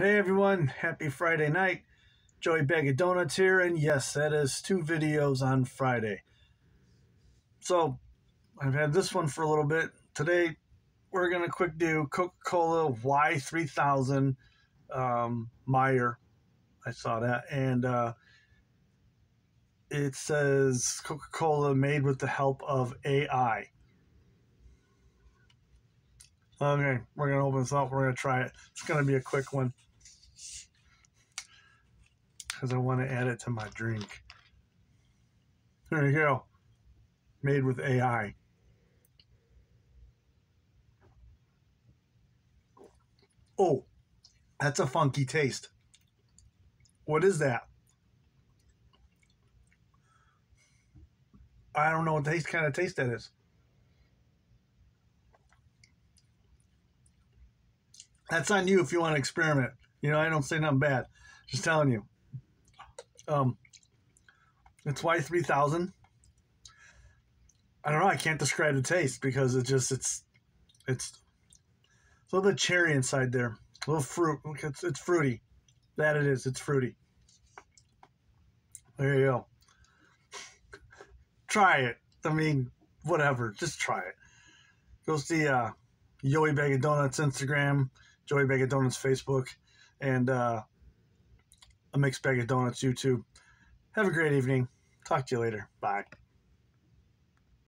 Hey everyone, happy Friday night. Joey Bag of Donuts here, and yes, that is two videos on Friday. So, I've had this one for a little bit. Today, we're going to quick do Coca Cola Y3000 um, Meyer. I saw that. And uh, it says Coca Cola made with the help of AI. Okay, we're going to open this up. We're going to try it. It's going to be a quick one because I want to add it to my drink. There you go. Made with AI. Oh, that's a funky taste. What is that? I don't know what taste kind of taste that is. That's on you if you want to experiment. You know, I don't say nothing bad. Just telling you. Um, it's Y3000. I don't know. I can't describe the taste because it just it's it's, a little bit cherry inside there. A little fruit. It's it's fruity. That it is. It's fruity. There you go. Try it. I mean, whatever. Just try it. Go see uh, Joey Bag of Donuts Instagram, Joey Bag of Donuts Facebook, and uh, a mixed bag of donuts YouTube. Have a great evening. Talk to you later. Bye.